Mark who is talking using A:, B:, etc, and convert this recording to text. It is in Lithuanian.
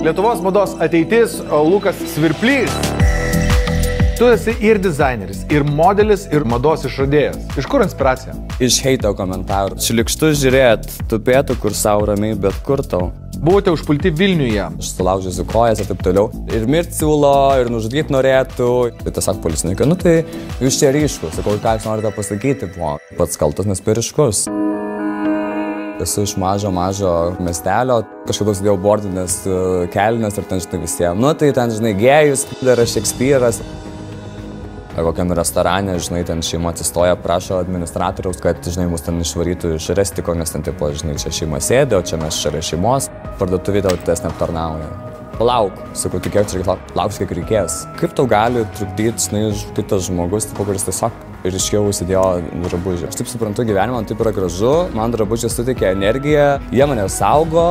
A: Lietuvos mados ateitis, Lukas Svirplys. Tu esi ir dizaineris, ir modelis, ir mados išradėjas. Iš kur inspiracija?
B: Iš heito komentarų. Šlikštų žiūrėt, tupėtų kur savo ramiai, bet kur tau.
A: Buvote užpulti Vilniuje.
B: Aš sulaužysiu kojas ir taip toliau. Ir mirti siūlo, ir nužudyti norėtų. Tai tiesiog policininkai, nu tai jūs čia ryškus. Sakau, ką jūs norite pasakyti, buvo. Pats kaltas, nes periškus. Esu iš mažo, mažo miestelio, kažkada sudėjau bordinės e, kelnes ir ten, žinai, visiems. Nu, tai ten, žinai, gėjus, dar Šekspyras. Ar kokiam restorane, žinai, ten šeima atsistoja, prašo administratoriaus, kad, žinai, mus ten išvarytų iš restiko, nes ten, tipo, žinai, čia šeima sėdė, o čia mes šalia šeimos, parduotuvė tau tes neaptarnauja. Palauk, sakau, tik kiek čia reikia laukti, lauks kiek reikės. Kaip tau gali trukdyti, žinai, kitas žmogus, tipo, kuris tiesiog ir iškiau užsidėjo drabužį. Aš taip suprantu, gyvenimą taip yra gražu, man drabužis suteikia energiją, jie mane saugo,